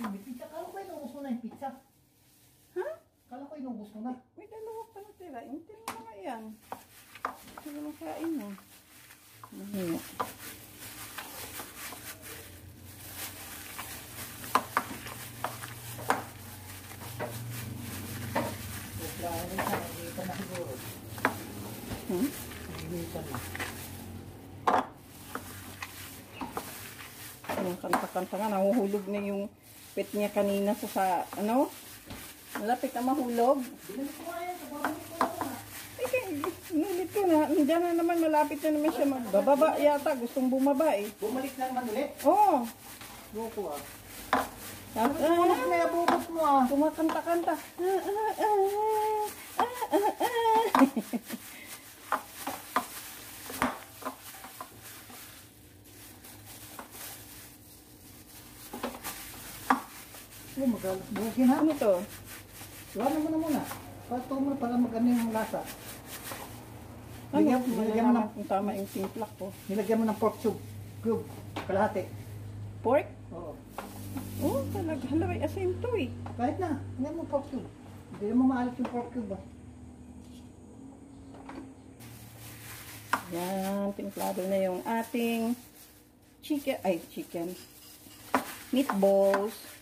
May pizza. Kala ko inubos mo na yung pizza. Ha? Kala ko inubos mo na. May dalawa pa na tira. Intin mo na nga yan. Ano mo kain mo? Mahiya. Wala rin sa hindi pa na siguro. Hmm? Hindi kanta-kanta nga, nahuhulog na yung pet niya kanina sa, sa ano? Malapit na mahulog. Binalik ko na. Ko na. Naman, malapit na naman siya magbababa yata. Gustong bumaba eh. Bumalik lang man ulit. Oo. Oh, Loko ah. tapos, Ano ah, na nabubot mo ah? kumakanta-kanta. Ah, ah, ah, ah, ah, ah. Oh, magalas bukin ha. Ano to? Wala mo na muna. Pato mo para magano yung lasa. Ano? Nilagyan, nilagyan mo ng, kung tama yung timplak ko. nilagyan mo ng pork cube. Cube. Kalahati. Pork? Oo. Oo, oh, talaga. Hala, may asin to eh. Kahit na. Lagyan mo pork cube. Hindi mo maalit yung pork cube ah. Yan, timplado na yung ating chicken, ay chicken, meatballs.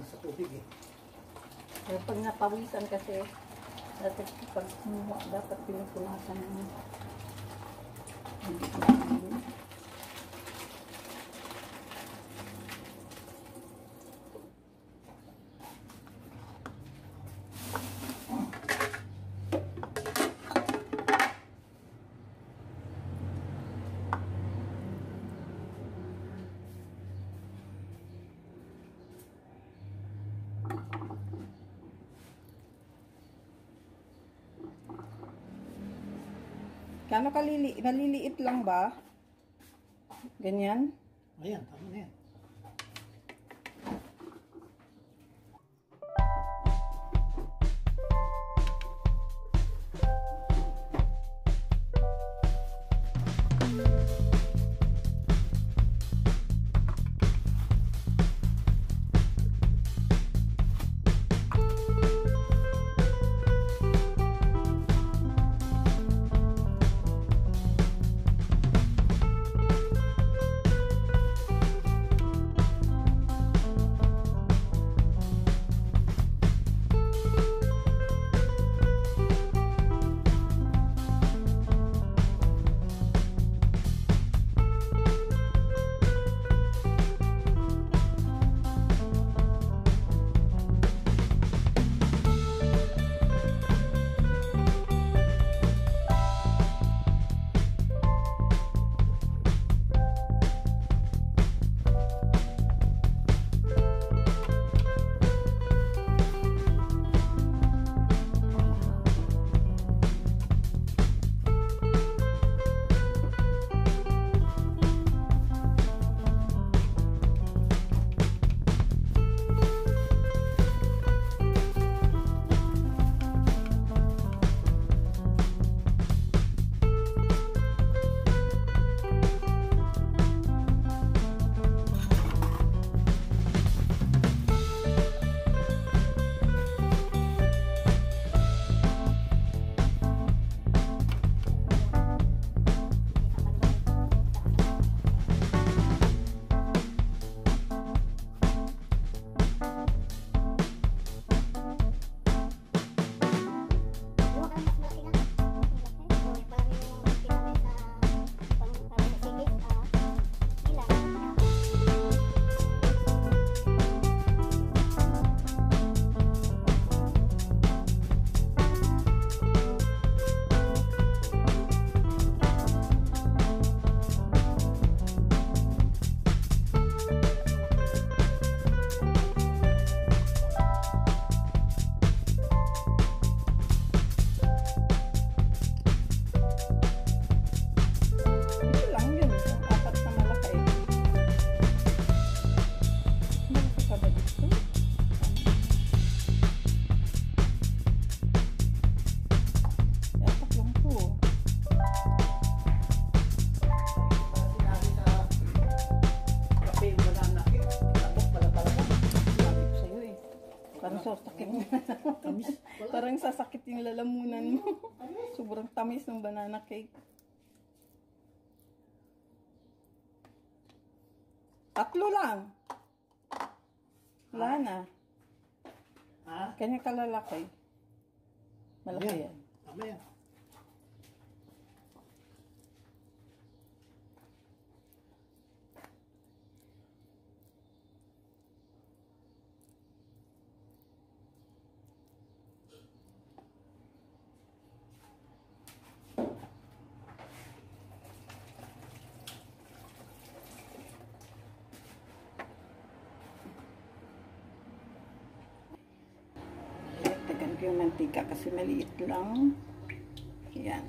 Na sa tubig eh. Pero pag napawisan kasi, dapat pag kumuha, dapat pinupunasan mo. Kano kalili, maliliit lang ba? Ganyan? Ayan, tama na yan. Sasakit mo. Parang sasakit yung lalamunan mo. Sobrang tamis ng banana cake. Tatlo lang. Wala na. Ha? Kanya kalalaki. Malaki yan. Tama yan. Tagan ko yung mantika kasi maliit lang. Yan.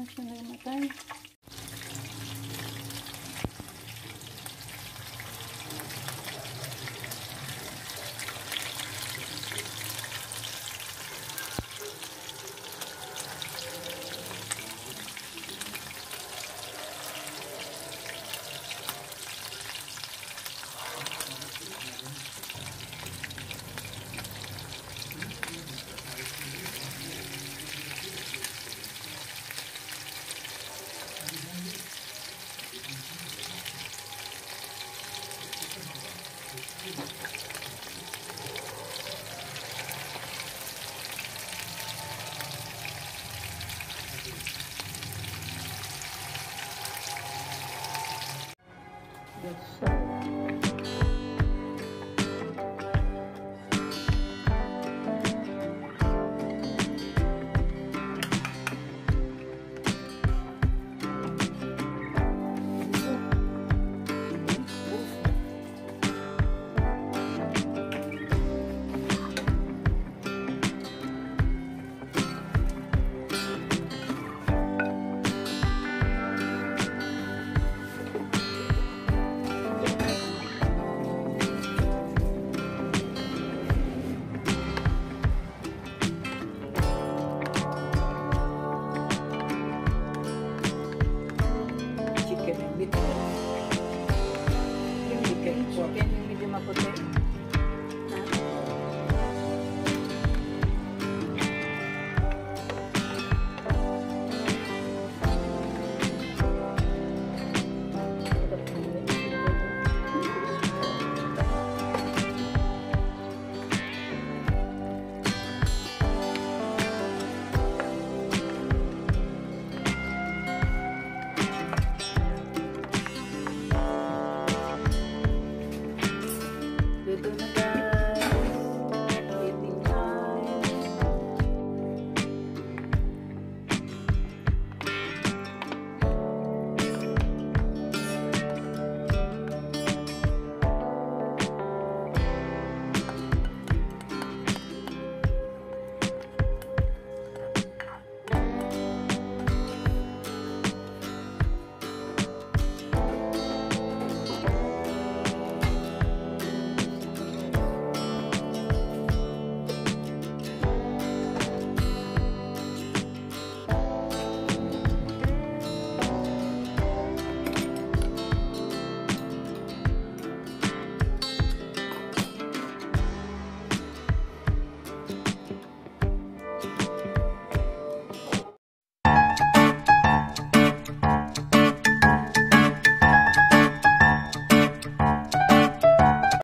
Lang siya namatay.